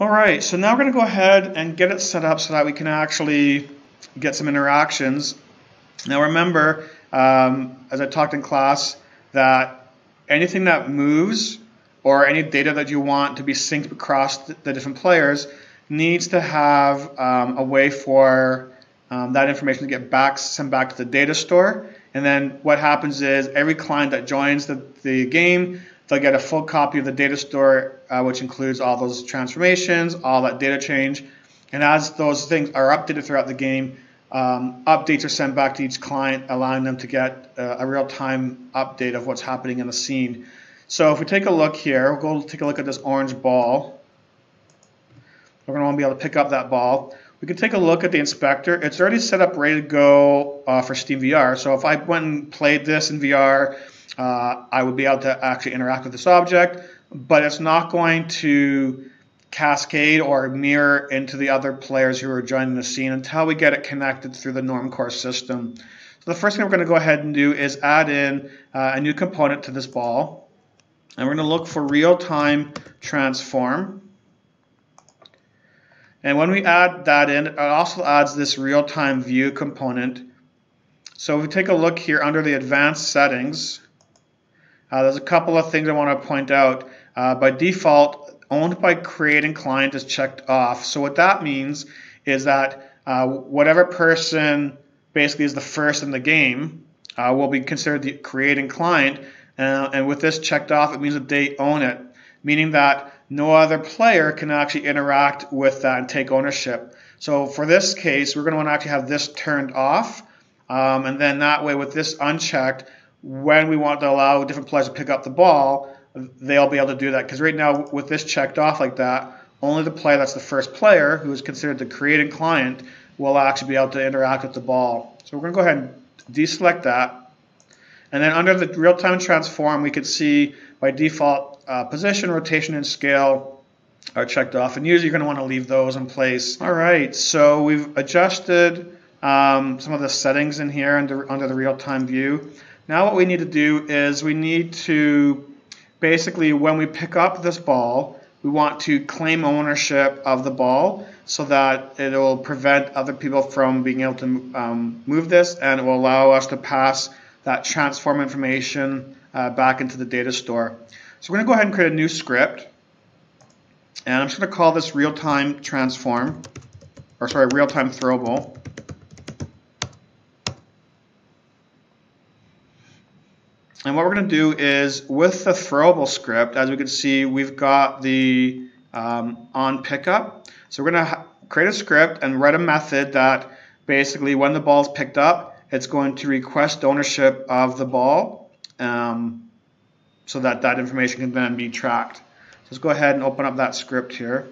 All right, so now we're going to go ahead and get it set up so that we can actually get some interactions. Now remember, um, as I talked in class, that anything that moves or any data that you want to be synced across the different players needs to have um, a way for um, that information to get back sent back to the data store. And then what happens is every client that joins the, the game They'll get a full copy of the data store, uh, which includes all those transformations, all that data change. And as those things are updated throughout the game, um, updates are sent back to each client, allowing them to get uh, a real-time update of what's happening in the scene. So if we take a look here, we'll go take a look at this orange ball. We're going to want to be able to pick up that ball. We can take a look at the inspector. It's already set up, ready to go uh, for Steam VR. So if I went and played this in VR, uh, I would be able to actually interact with this object, but it's not going to cascade or mirror into the other players who are joining the scene until we get it connected through the normcore system. So the first thing we're going to go ahead and do is add in uh, a new component to this ball. And we're going to look for real-time transform. And when we add that in, it also adds this real-time view component. So if we take a look here under the advanced settings, uh, there's a couple of things I want to point out. Uh, by default, owned by creating client is checked off. So what that means is that uh, whatever person basically is the first in the game uh, will be considered the creating client. Uh, and with this checked off, it means that they own it, meaning that no other player can actually interact with that and take ownership. So for this case, we're going to want to actually have this turned off. Um, and then that way, with this unchecked, when we want to allow different players to pick up the ball, they'll be able to do that. Because right now, with this checked off like that, only the player that's the first player, who is considered the creating client, will actually be able to interact with the ball. So we're going to go ahead and deselect that. And then under the real-time transform, we can see by default uh, position, rotation, and scale are checked off. And usually you're going to want to leave those in place. All right, so we've adjusted um, some of the settings in here under, under the real-time view. Now what we need to do is we need to basically when we pick up this ball, we want to claim ownership of the ball so that it will prevent other people from being able to um, move this and it will allow us to pass that transform information uh, back into the data store. So we're going to go ahead and create a new script and I'm just going to call this real-time transform or sorry real-time throwable And what we're going to do is with the throwable script, as we can see, we've got the um, on pickup. So we're going to create a script and write a method that basically when the ball is picked up, it's going to request ownership of the ball um, so that that information can then be tracked. So let's go ahead and open up that script here.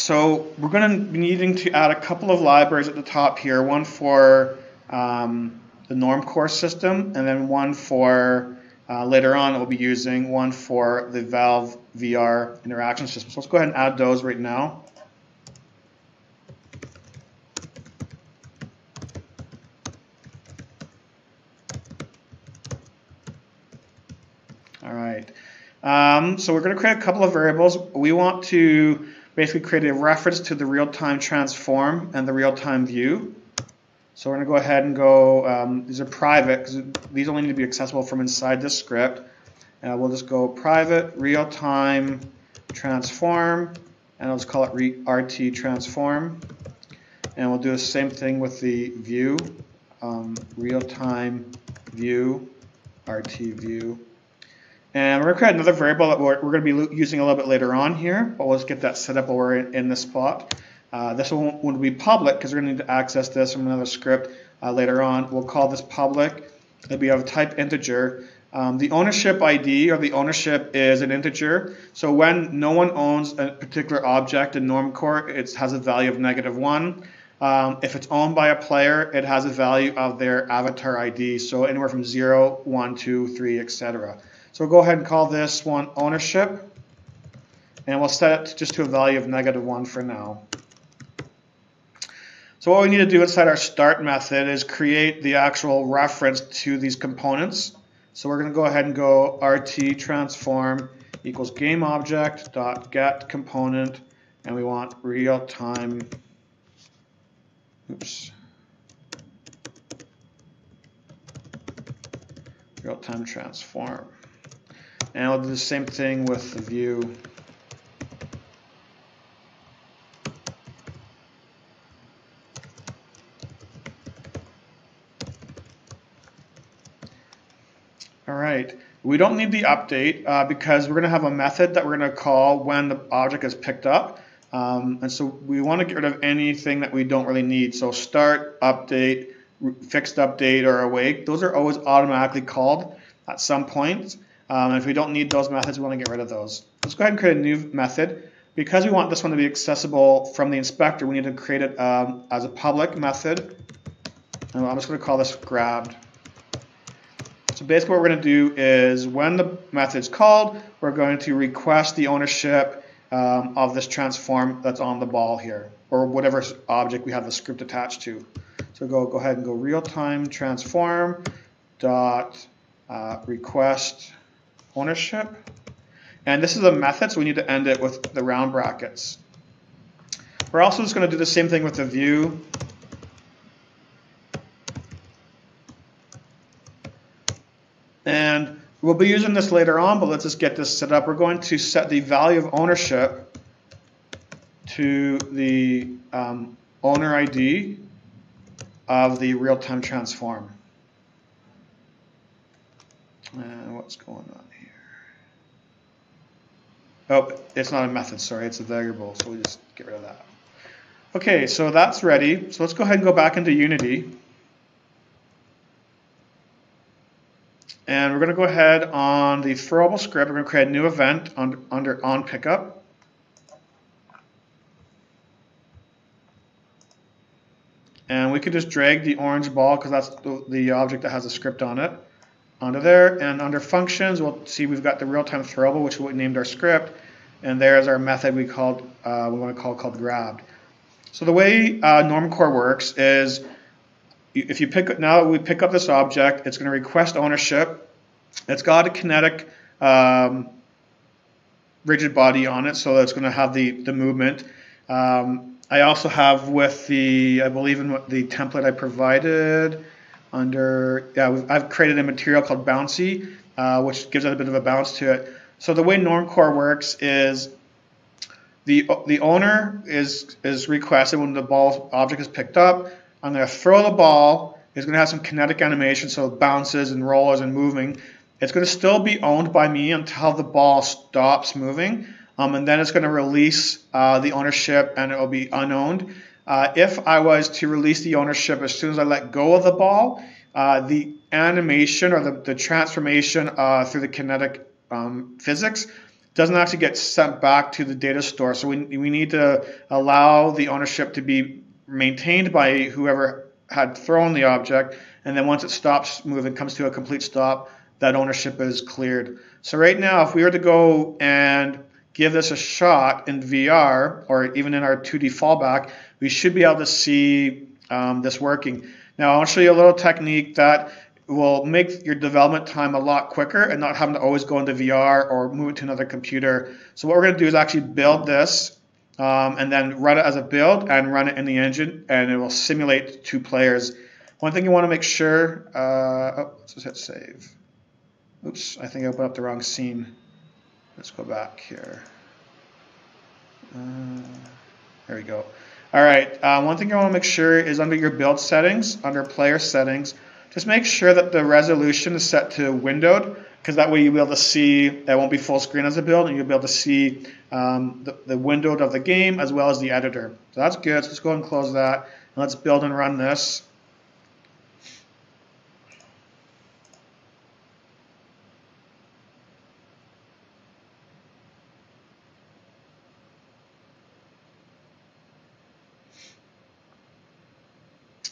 So we're going to be needing to add a couple of libraries at the top here, one for um, the normcore system, and then one for uh, later on we'll be using one for the Valve VR interaction system. So let's go ahead and add those right now. All right. Um, so we're going to create a couple of variables. We want to basically create a reference to the real-time transform and the real-time view. So we're going to go ahead and go, um, these are private because these only need to be accessible from inside this script. And we'll just go private real-time transform and I'll just call it RT transform. And we'll do the same thing with the view, um, real-time view, RT view. And we're going to create another variable that we're, we're, going to be using a little bit later on here, but let's get that set up while we're in, in this spot. Uh, this one will be public because we're going to need to access this from another script uh, later on. We'll call this public. It'll be of type integer. Um, the ownership ID or the ownership is an integer. So when no one owns a particular object in Normcore, it has a value of negative 1. Um, if it's owned by a player, it has a value of their avatar ID. So anywhere from 0, 1, 2, 3, etc. So we'll go ahead and call this one ownership. and we'll set it just to a value of negative 1 for now. So what we need to do inside our start method is create the actual reference to these components. So we're going to go ahead and go rt transform equals game object dot get component and we want real time oops real time transform and I'll do the same thing with the view All right. We don't need the update uh, because we're going to have a method that we're going to call when the object is picked up. Um, and so we want to get rid of anything that we don't really need. So start, update, fixed update, or awake, those are always automatically called at some point. Um, if we don't need those methods, we want to get rid of those. Let's go ahead and create a new method. Because we want this one to be accessible from the inspector, we need to create it um, as a public method. And I'm just going to call this grabbed. So basically what we're going to do is when the method's called, we're going to request the ownership um, of this transform that's on the ball here, or whatever object we have the script attached to. So go, go ahead and go real-time transform dot uh, request ownership. And this is a method, so we need to end it with the round brackets. We're also just going to do the same thing with the view. And we'll be using this later on, but let's just get this set up. We're going to set the value of ownership to the um, owner ID of the real-time transform. And what's going on here? Oh, it's not a method, sorry, it's a variable, so we just get rid of that. Okay, so that's ready. So let's go ahead and go back into Unity. And we're going to go ahead on the throwable script. We're going to create a new event under, under on pickup. And we could just drag the orange ball because that's the, the, object that has a script on it onto there. And under functions, we'll see we've got the real-time throwable, which we named our script. And there's our method we called uh, we want to call called grabbed. So the way uh, Normcore works is if you pick now we pick up this object, it's going to request ownership. It's got a kinetic um, rigid body on it, so it's going to have the the movement. Um, I also have with the I believe in what the template I provided under yeah I've created a material called bouncy, uh, which gives it a bit of a bounce to it. So the way Normcore works is the the owner is is requested when the ball object is picked up. I'm going to throw the ball. It's going to have some kinetic animation, so it bounces and rolls and moving. It's going to still be owned by me until the ball stops moving, um, and then it's going to release uh, the ownership and it will be unowned. Uh, if I was to release the ownership as soon as I let go of the ball, uh, the animation or the, the transformation uh, through the kinetic um, physics doesn't actually get sent back to the data store. So we, we need to allow the ownership to be maintained by whoever had thrown the object, and then once it stops moving, comes to a complete stop, that ownership is cleared. So right now, if we were to go and give this a shot in VR or even in our 2D fallback, we should be able to see um, this working. Now I'll show you a little technique that will make your development time a lot quicker and not having to always go into VR or move it to another computer. So what we're going to do is actually build this um, and then run it as a build and run it in the engine, and it will simulate two players. One thing you want to make sure, uh, oh, let's just hit save. Oops, I think I opened up the wrong scene. Let's go back here. Uh, there we go. All right, uh, one thing you want to make sure is under your build settings, under player settings, just make sure that the resolution is set to windowed because that way you'll be able to see, it won't be full screen as a build, and you'll be able to see um, the, the window of the game as well as the editor. So that's good. So let's go and close that. And let's build and run this.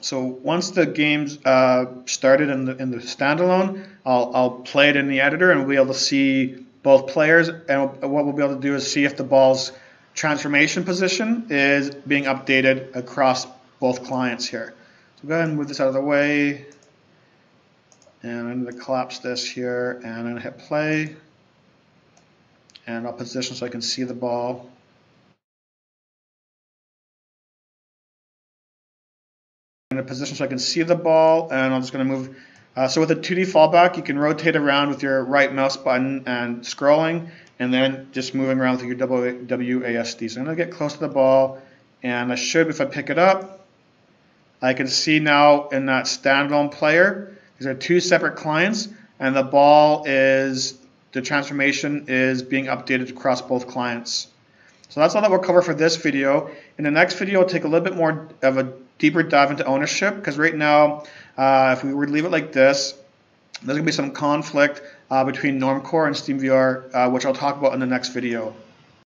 So once the game's uh, started in the, in the standalone, I'll, I'll play it in the editor and we'll be able to see both players, and what we'll be able to do is see if the ball's transformation position is being updated across both clients here. So go ahead and move this out of the way. And I'm going to collapse this here and I'm going to hit play. And I'll position so I can see the ball. In a position so I can see the ball and I'm just going to move. Uh, so with a 2D fallback, you can rotate around with your right mouse button and scrolling and then just moving around with your WASD. So I'm going to get close to the ball and I should, if I pick it up, I can see now in that standalone player, these are two separate clients and the ball is, the transformation is being updated across both clients. So that's all that we'll cover for this video. In the next video, I'll take a little bit more of a deeper dive into ownership because right now, uh, if we were to leave it like this, there's going to be some conflict uh, between Normcore and SteamVR, uh, which I'll talk about in the next video.